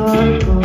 God.